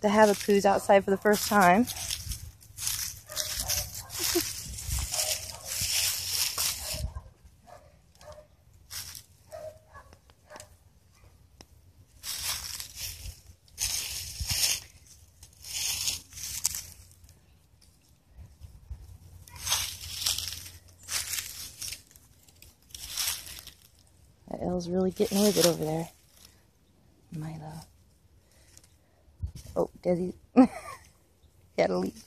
the Havapoos outside for the first time. That really getting with it over there. Milo. Oh, Desi. Had to leave.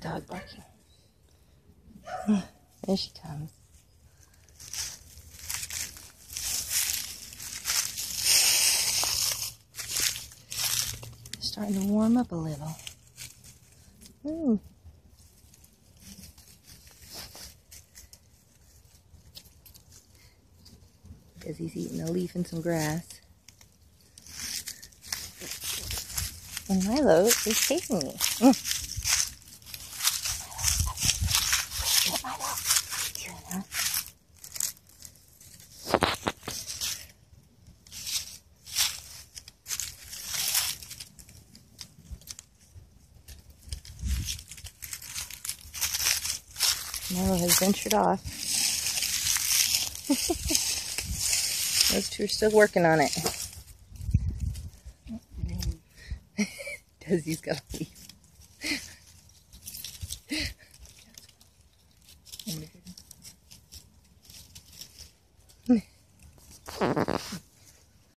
Dog barking. There she comes. Starting to warm up a little. Ooh. Because he's eating a leaf and some grass. And Milo is chasing me. Mm. Milo has ventured off. Those two are still working on it. Desi's got to leave.